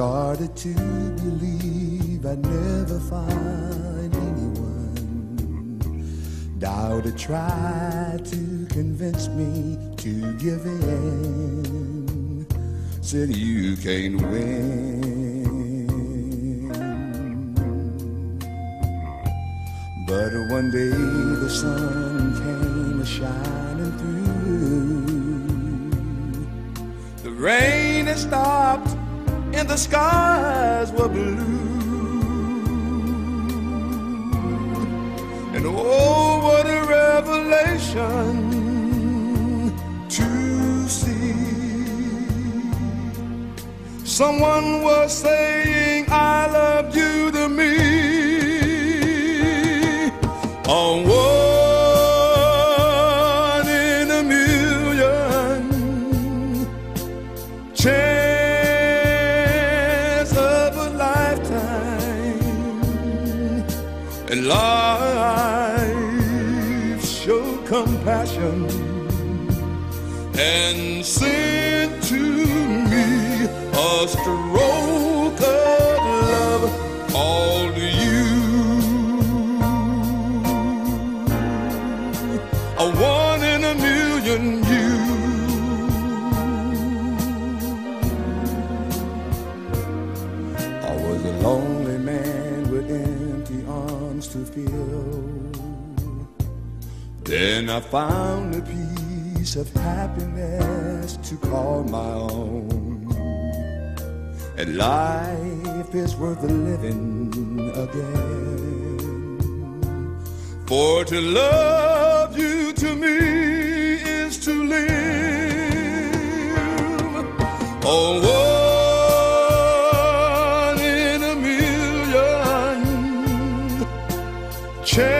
started to believe I'd never find anyone. Doubted tried to convince me to give in. Said you can't win. But one day the sun came a shining through. The rain had stopped and the skies were blue. And oh, what a revelation to see. Someone was saying, I love you to me. A one in a million chance And life showed compassion and sent to me a stroke of love all to you. A one in a million you. I was a lonely to fill. Then I found a piece of happiness to call my own. And life is worth living again. For to love one